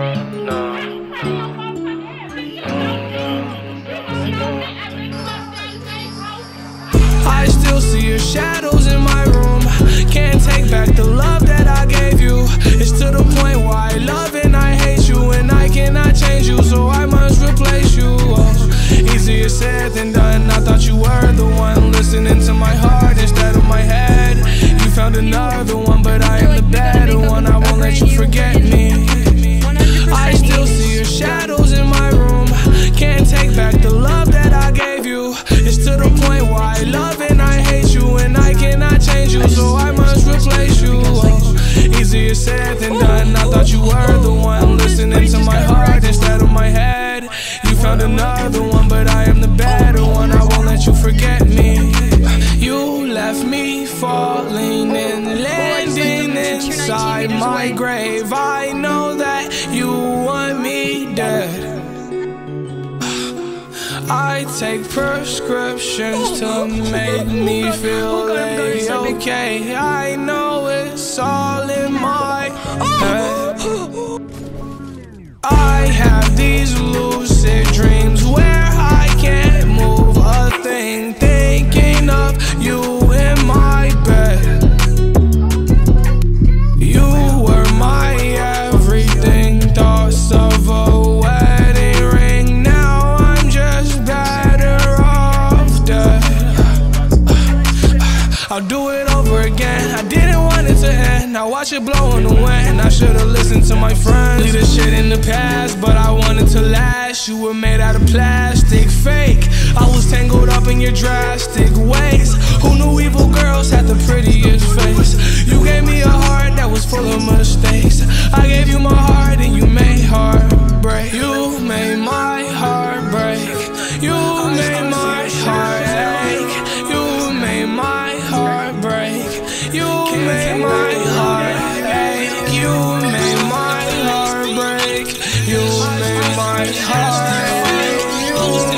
I still see your shadows in my room. Can't take back the love that I gave you. It's to the point why I love and I hate you And I cannot change you, so I must replace you. Oh, Easier said than done, I thought you were the one Listening to my heart instead of my head. You found another. Said done. I thought you were the one listening to my heart instead of my head. You found another one, but I am the better one. I won't let you forget me. You left me falling and landing inside my grave. I know that you want me dead. I take prescriptions to make me feel okay. I know it's all in my I'll do it over again. I didn't want it to end. Now watch it blow in the wind. I should've listened to my friends. Leave this shit in the past, but I wanted to last. You were made out of plastic, fake. I was tangled up in your drastic ways. Who knew You made my heart ache. You made my heart break. You made my heart ache.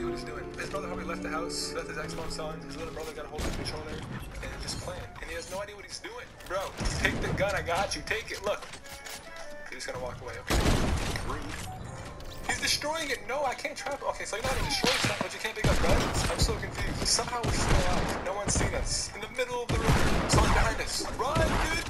idea what he's doing. His brother probably left the house, left his Xbox on. His little brother got a hold of the controller and just playing. And he has no idea what he's doing. Bro, take the gun. I got you. Take it. Look. He's gonna walk away. Okay. Rude. He's destroying it. No, I can't trap. Okay, so you're not gonna destroy stuff, but you can't pick up guns. I'm so confused. Somehow we're still alive. No one's seen us. In the middle of the room. Someone's behind us. Run! Oh,